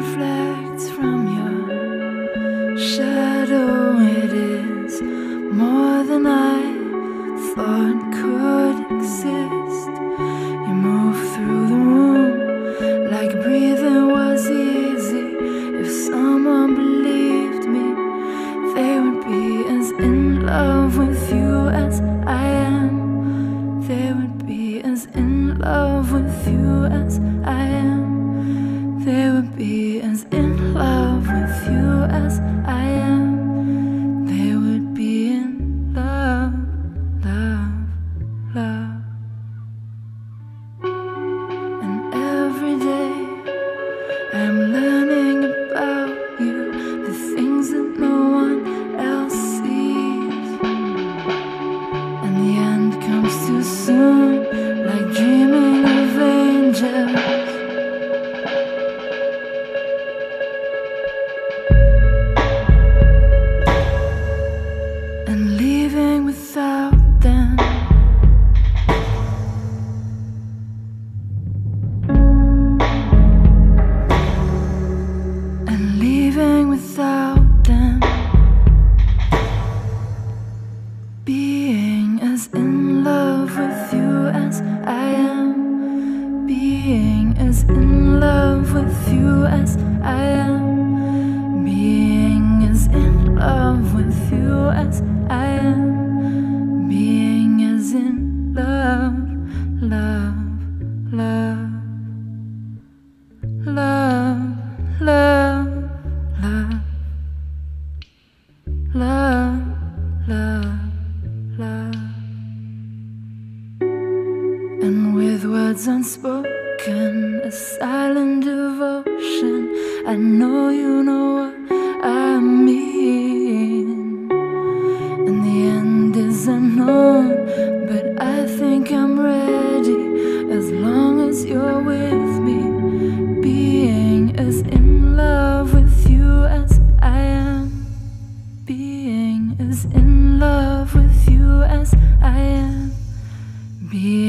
reflects from your shadow. It is more than I thought could exist. You move through the room like breathing was easy. If someone believed me, they would be as in love with you as I am. They would be as in love with you as I am. As I am. They would be in love, love, love. And every day I'm learning about you, the things that no one else sees. And the end comes too soon, like dreaming And leaving without them. And leaving without them. Being as in love with you as I am. Being as in love with you as I am. Love, love, love, love, love. And with words unspoken, a silent devotion, I know you know what I mean. And the end is unknown, but I think I'm ready I am. Being